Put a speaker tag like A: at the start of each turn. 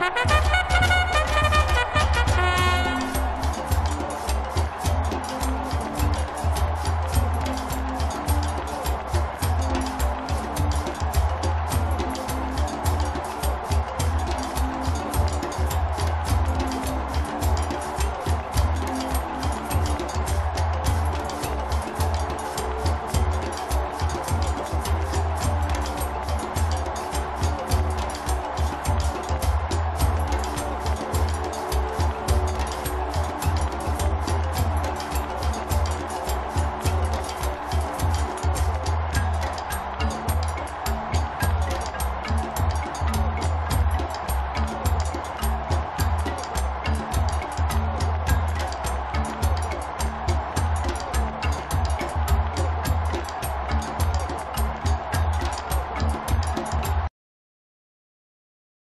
A: Ha ha ha ha!